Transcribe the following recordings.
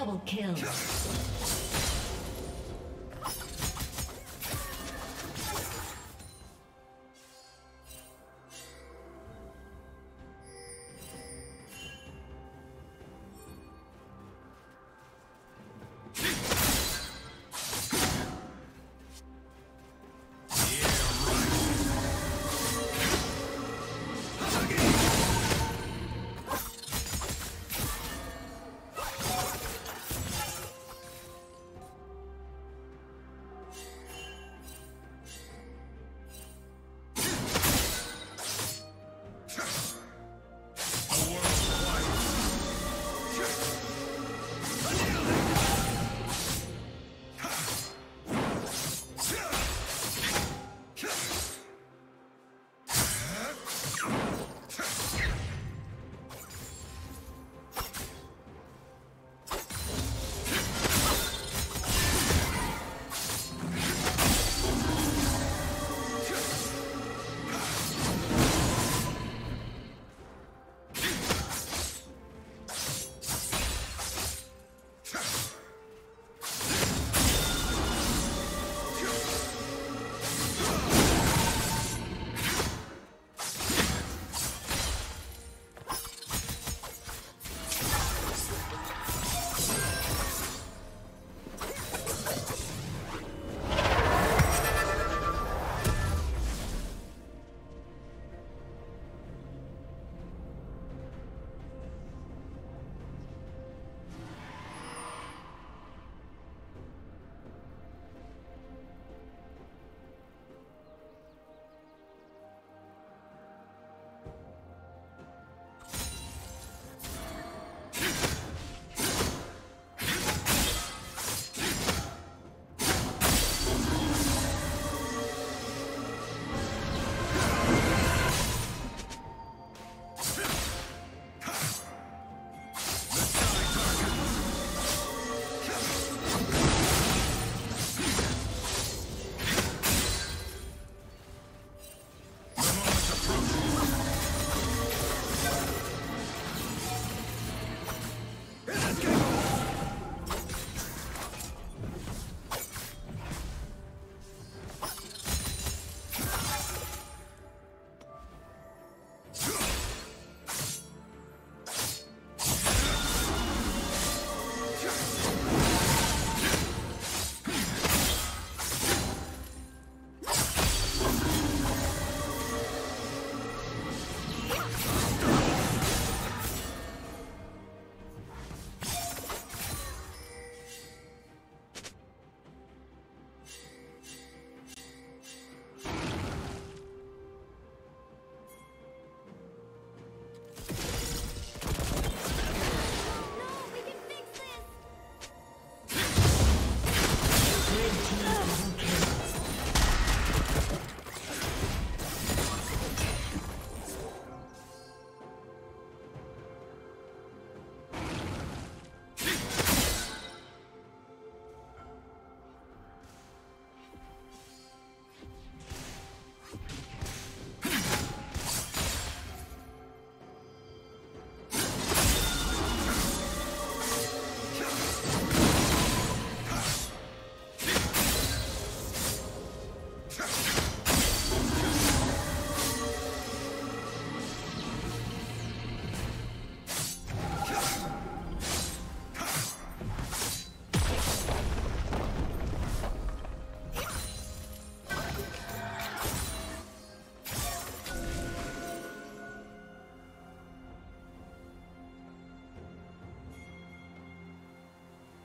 Double kill.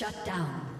Shut down.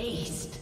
Aced.